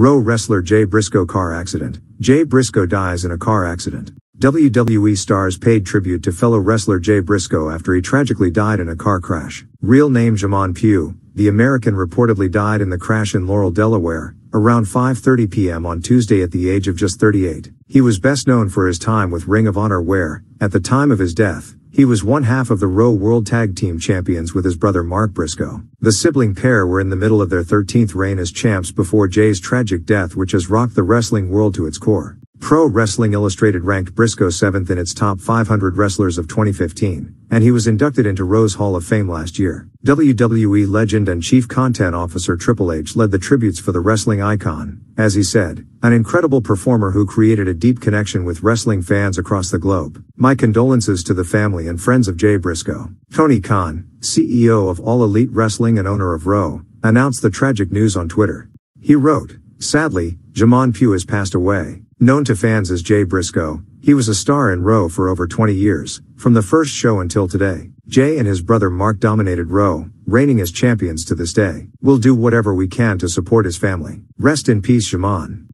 ROH wrestler Jay Briscoe car accident. Jay Briscoe dies in a car accident. WWE stars paid tribute to fellow wrestler Jay Briscoe after he tragically died in a car crash. Real name Jamin Pugh, the American reportedly died in the crash in Laurel, Delaware, around 5.30 p.m. on Tuesday at the age of just 38. He was best known for his time with Ring of Honor where, at the time of his death, he was one half of the ROH World Tag Team Champions with his brother Mark Briscoe. The sibling pair were in the middle of their 13th reign as champs before Jay's tragic death which has rocked the wrestling world to its core. Pro Wrestling Illustrated ranked Briscoe 7th in its top 500 wrestlers of 2015, and he was inducted into ROH's Hall of Fame last year. WWE legend and chief content officer Triple H led the tributes for the wrestling icon, as he said, an incredible performer who created a deep connection with wrestling fans across the globe. My condolences to the family and friends of Jay Briscoe. Tony Khan, CEO of All Elite Wrestling and owner of ROH, announced the tragic news on Twitter. He wrote, Sadly, Jamin Pugh has passed away. Known to fans as Jay Briscoe, he was a star in ROH for over 20 years, from the first show until today. Jay and his brother Mark dominated ROH, reigning as champions to this day. We'll do whatever we can to support his family. Rest in peace, Jamin.